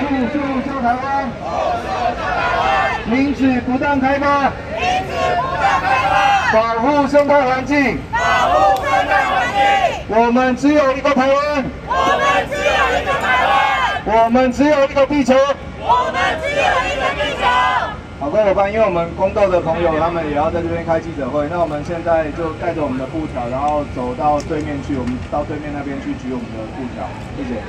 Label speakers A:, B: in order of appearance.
A: 速速救台湾！停止不断开发！
B: 停止不断开发！
A: 保护生态环境！
B: 保护生态环境！
A: 我们只有一个台湾！
B: 我们只有一个台湾！
A: 我们只有一个地球！
B: 我们只有。
A: 小，伙伴，因为我们宫斗的朋友他们也要在这边开记者会，那我们现在就带着我们的布条，然后走到对面去，我们到对面那边去举我们的布条，谢谢。